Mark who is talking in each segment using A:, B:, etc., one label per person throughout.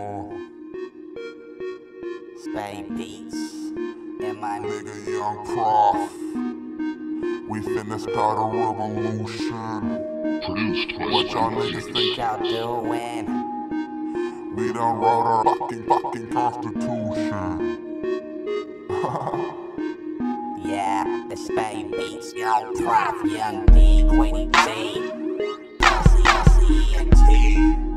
A: Uh,
B: Spade BeatZ and my
A: nigga Young Prof. We finna start a revolution. Produced by What y'all niggas think?
B: y'all doing?
A: We done wrote our fucking fucking constitution.
B: Yeah, the Spade BeatZ, young prof, young D, Queenie T. LCLC&T. Yeah,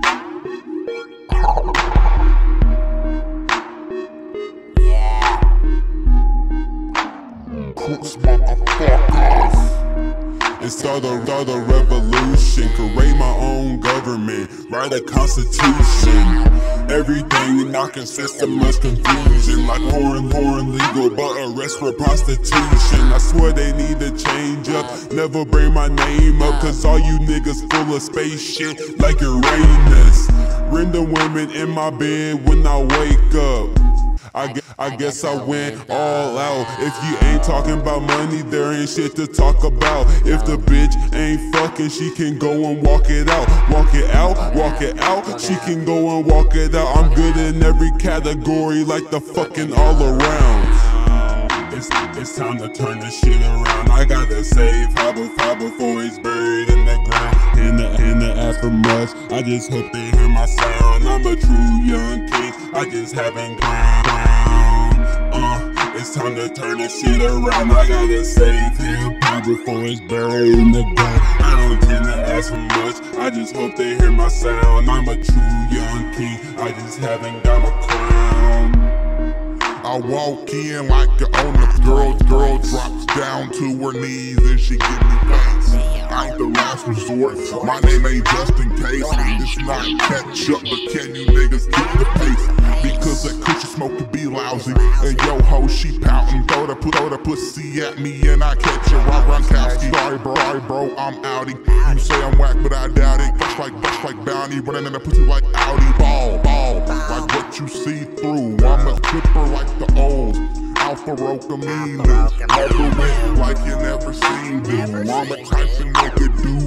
A: motherfuckers.
C: and start a, start the revolution. Create my own government, write a constitution. Everything knocking system is confusion. Like porn, porn legal, but arrest for prostitution. I swear they need to change up. Never bring my name up, cause all you niggas full of space shit like Uranus. Render women in my bed when I wake up. I guess, I guess I went all out. If you ain't talking about money, there ain't shit to talk about. If the bitch ain't fucking, she can go and walk it out. Walk it out, walk it out. She can go and walk it out. I'm good in every category, like the fucking all around. It's, it's time to turn this shit around. I gotta save Fob before he's buried in the ground. And the, and the much. I just hope they hear my sound. I'm a true young king. I just haven't ground. It's time to turn this shit around. I gotta save hip hop before it's buried in the ground. I don't tend to ask for much. I just hope they hear my sound. I'm a true young king. I just haven't got my crown.
A: I walk in like an owner. Girl, girl drops down to her knees and she give me thanks. I ain't the last resort. My name ain't just in case. It's not catch up, but can you niggas keep the pace? Because smoke could be lousy. And yo ho, she pouting. Throw the, throw the pussy at me and I catch her. I run Sorry, bro, sorry, bro, I'm outie. You say I'm whack, but I doubt it. Bust like, bust like bounty. Running in the pussy like Audi. Ball, ball. Like what you see through. I'm a clipper like the old. Alpha Rokamina. Never went like you never seen do. I'm a type of nigga do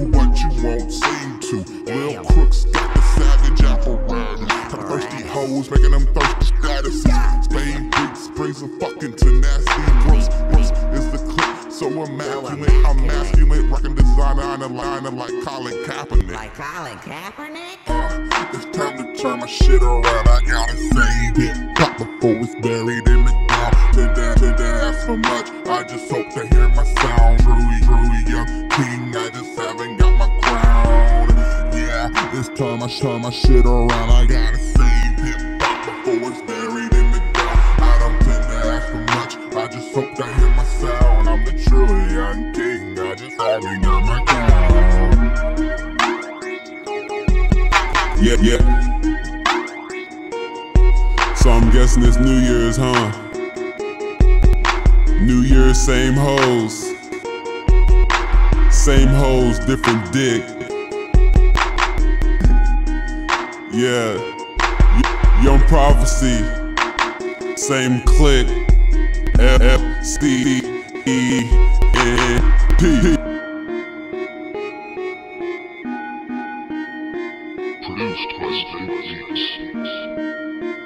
A: brings a fucking tenacity. Brooks, Brooks is the clip. So immaculate, I'm masculine, rockin' designer on the liner like Colin Kaepernick.
B: like Colin Kaepernick?
A: Uh, it's time to turn my shit around. I gotta save it. Cut before it's buried in the ground. To that, ask for much. I just hope to hear my sound. Truly, truly young king. I just haven't got my crown. Yeah, it's time I turn my shit around. I gotta
C: Yeah, yeah. So I'm guessing it's New Year's, huh? New Year's, same hoes. Same hoes, different dick. Yeah. Young Prophecy. Same click. F C E N P. released by state beats.